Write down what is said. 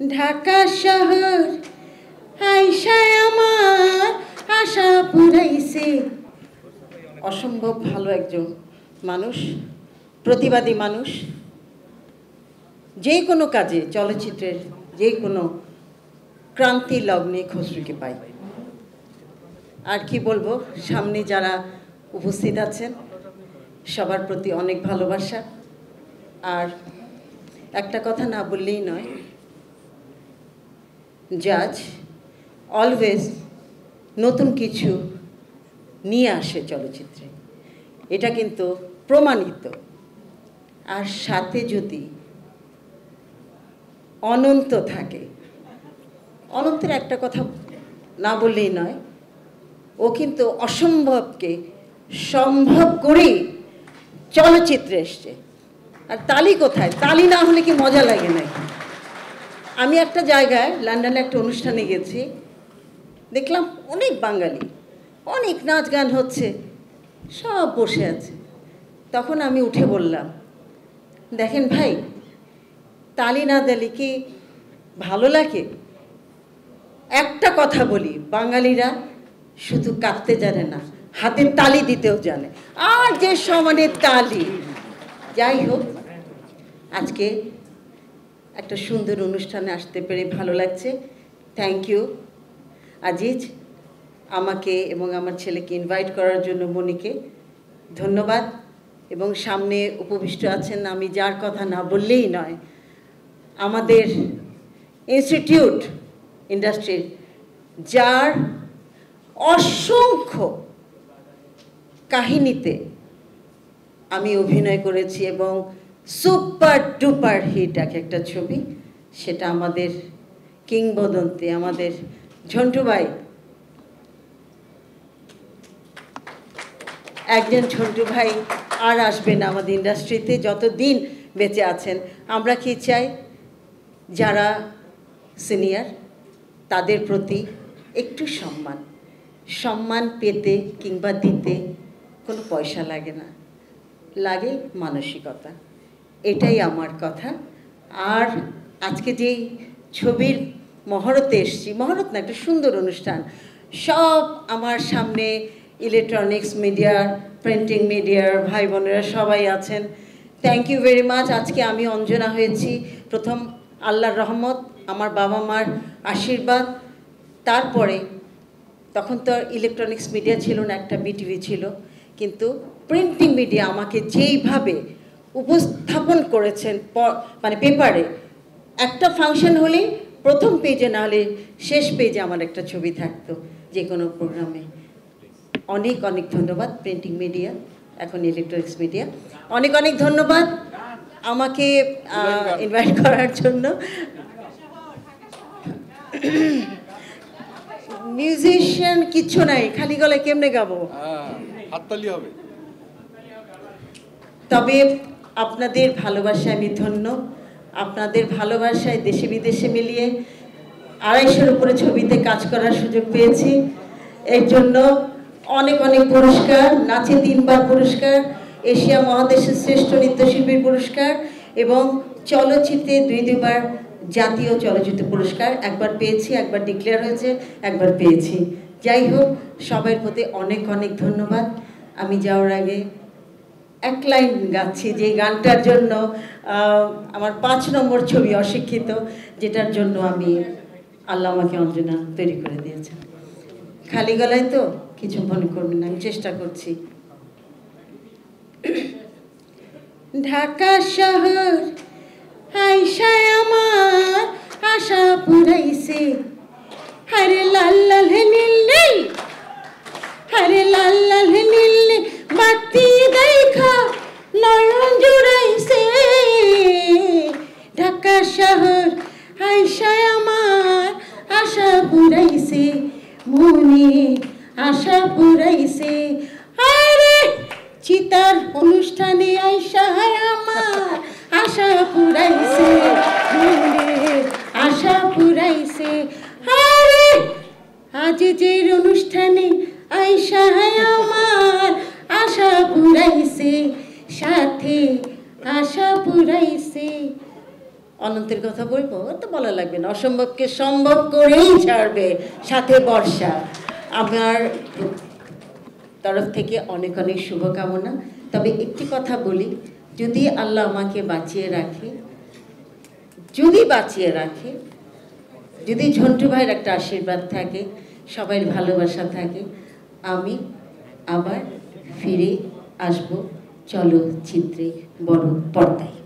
ঢাকা শহর আইসায় আমার আশা পুরাইছে। অসম্ভব ভালো একজন মানুষ, প্রতিবাদী মানুষ। যে কোনো কাজে, চলচ্চিত্রের যে কোনো ক্রান্তি লগ্নে খসরুকে পাই আর কি বলব, সামনে যারা উপস্থিত আছেন, সবার প্রতি অনেক ভালোবাসা। আর একটা কথা না বললেই নয় জাজ অলওয়েজ নতুন কিছু নিয়ে আসে চলচ্চিত্রে। এটা কিন্তু প্রমাণিত। আর সাথে যদি অনন্ত থাকে, অনন্তের একটা কথা না বললেই নয়, ও কিন্তু অসম্ভবকে সম্ভব করেই চলচ্চিত্রে এসছে। আর তালি কোথায়? তালি না হলে কি মজা লাগে নাকি? আমি একটা জায়গায় লন্ডনে একটা অনুষ্ঠানে গেছি, দেখলাম অনেক বাঙালি, অনেক নাচ গান হচ্ছে, সব বসে আছে। তখন আমি উঠে বললাম, দেখেন ভাই, তালি না দিলে কি ভালো লাগে? একটা কথা বলি, বাঙালিরা শুধু কাঁদতে জানে না হাতের তালি দিতেও জানে। আর যে সমানের তালি, যাই হোক, আজকে একটা সুন্দর অনুষ্ঠানে আসতে পেরে ভালো লাগছে। থ্যাংক ইউ আজিজ, আমাকে এবং আমার ছেলেকে ইনভাইট করার জন্য মনিকে ধন্যবাদ। এবং সামনে উপবিষ্ট আছেন আমি যার কথা না বললেই নয়, আমাদের ইনস্টিটিউট ইন্ডাস্ট্রির যার অসংখ্য কাহিনীতে আমি অভিনয় করেছি এবং সুপার টুপার হিট এক একটা ছবি। সেটা আমাদের কিংবদন্তি, আমাদের ঝন্টু ভাই। একজন ঝন্টু ভাই আর আসবেন আমাদের ইন্ডাস্ট্রিতে, যতদিন বেঁচে আছেন। আমরা কি চাই? যারা সিনিয়র, তাদের প্রতি একটু সম্মান। সম্মান পেতে কিংবা দিতে কোনো পয়সা লাগে না। লাগে মানসিকতা। এটাই আমার কথা। আর আজকে যেই ছবির মহরতে এসছি, মহরত না, একটা সুন্দর অনুষ্ঠান। সব আমার সামনে ইলেকট্রনিক্স মিডিয়ার প্রিন্টিং মিডিয়ার ভাই বোনেরা সবাই আছেন। থ্যাংক ইউ ভেরি মাচ আজকে আমি অঞ্জনা হয়েছি। প্রথম আল্লাহর রহমত, আমার বাবা মার আশীর্বাদ। তারপরে তখন তো ইলেকট্রনিক্স মিডিয়া ছিল না, একটা বিটিভি ছিল। কিন্তু প্রিন্টিং মিডিয়া আমাকে যেইভাবে উপস্থাপন করেছেন মানে পেপারে। একটা ফাংশন হলেই প্রথম পেজে না হলে শেষ পেজে আমার একটা ছবি থাকতো যে কোনো প্রোগ্রামে। অনেক অনেক ধন্যবাদ প্রিন্টিং মিডিয়া এখন ইলেকট্রনিক্স মিডিয়া। অনেক অনেক ধন্যবাদ আমাকে ইনভাইট করার জন্য। মিউজিশিয়ান কিচ্ছু নাই খালি গলায় কেমনে গাবো? হাততালি হবে। তবে আপনাদের ভালোবাসায় আমি ধন্য। আপনাদের ভালোবাসায় দেশে বিদেশে মিলিয়ে আড়াইশোর উপরে ছবিতে কাজ করার সুযোগ পেয়েছি। এর জন্য অনেক অনেক পুরস্কার, নাচে তিনবার পুরস্কার, এশিয়া মহাদেশের শ্রেষ্ঠ নৃত্যশিল্পীর পুরস্কার এবং চলচ্চিত্রে দুই দুবার জাতীয় চলচ্চিত্র পুরস্কার একবার পেয়েছি, একবার ডিক্লেয়ার হয়েছে, একবার পেয়েছি। যাই হোক সবার প্রতি অনেক অনেক ধন্যবাদ। আমি যাওয়ার আগে এক লাইন গাচ্ছি যে গানটার জন্য আমার পাঁচ নম্বর ছবি অশিক্ষিত, যেটার জন্য আমি আল্লাহ আমাকে অঞ্জনা তৈরি করে দিয়েছেন খালি গলায় তো কিছু মনে করবেন আমি চেষ্টা করছি। ঢাকা শহর আইসায় আমার আশা পুরাইছে। হরে লাল লাল নীল নীল হরে নয়ন জুড়াইছে ঢাকা শহর আইসায় আমার আশা পুরাইছে, মনে আশা পুরাইছে। আরে, চিতার অনুষ্ঠানে আইসায় আমার আশা পুরাইছে, মনে আশা পুরাইছে। আরে আজ যে অনুষ্ঠানে আইসা পুরাইছে অনন্তের কথা বলব তো বলা লাগবে না, অসম্ভবকে সম্ভব করেই ছাড়বে, সাথে বর্ষা। আমার তরফ থেকে অনেক অনেক শুভকামনা। তবে একটি কথা বলি, যদি আল্লাহ আমাকে বাঁচিয়ে রাখে, যদি বাঁচিয়ে রাখে, যদি ঝন্টু ভাইয়ের একটা আশীর্বাদ থাকে সবাই ভালোবাসা থাকে, আমি আবার ফিরে আসব। চলচ্চিত্রে বড় পর্দায়।